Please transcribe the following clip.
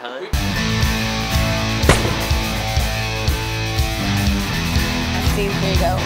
time. I've seen Vigo